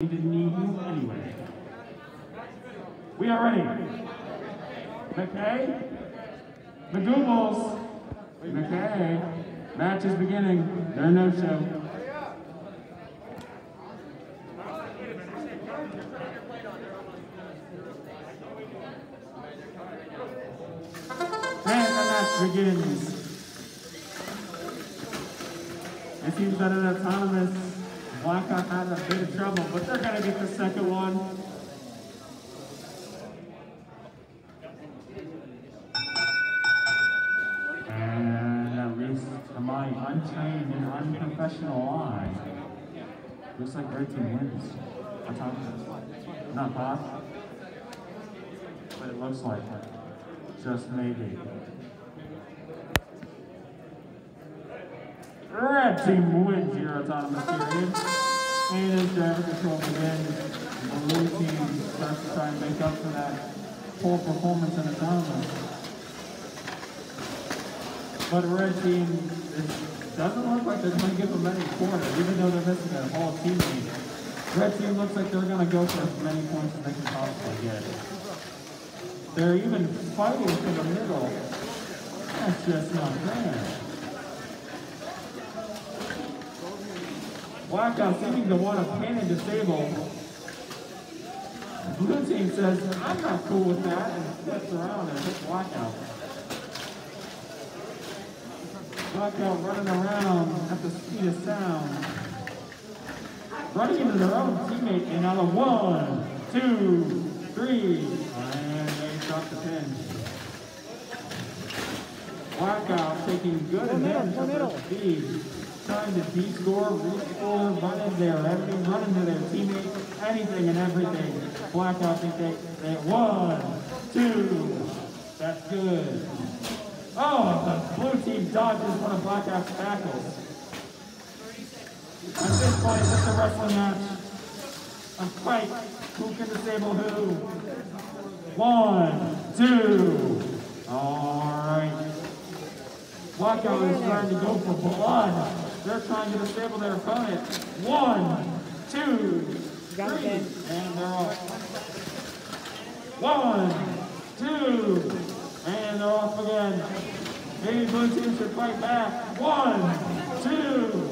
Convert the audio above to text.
We didn't need you anyway. We are ready. McKay, McGoobles, McKay. Match is beginning. They're no show. And the match begins. It seems that an autonomous Blackhawk had a bit of trouble, but they're going to get the second one. And at least to my untrained and unprofessional eye, looks like red team wins. Autonomous. Not bad, but it looks like it. Just maybe. Red team wins your autonomous period. And as driver control begins, the blue team starts to try and make up for that poor performance in autonomous. But red team, it doesn't look like they're going to give them any quarter, even though they're missing a whole teammate. Red team looks like they're going to go for as many points as they can possibly get. They're even fighting for the middle. That's just not fair. Blackout seeming to want to pin and disable. Blue team says, I'm not cool with that, and steps around and hits Blackout. Blackout running around at the speed of sound. Running into their own teammate, and on a one, two, three, and they drop the pin. Blackout taking good advantage of their speed trying to D-score, re-score, run in there, everything, run into their teammates, anything and everything. Blackout think they, they, one, two, that's good. Oh, the blue team dodges one of Blackout's tackles. At this point, it's a wrestling match. A fight. Who can disable who? One, two. All right. Blackout is trying to go for blood. They're trying to disable their opponent. One, two, three, and they're off. One, two, and they're off again. Maybe blue team should fight back. One, two.